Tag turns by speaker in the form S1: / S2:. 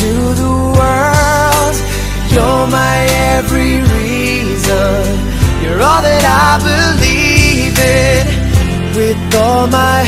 S1: to the world, You're my every reason. You're all that I believe in. With all my